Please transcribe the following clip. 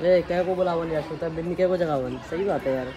ए क्या को बुलावन यार सोता बिन्नी क्या को जगावन सही बात है यार।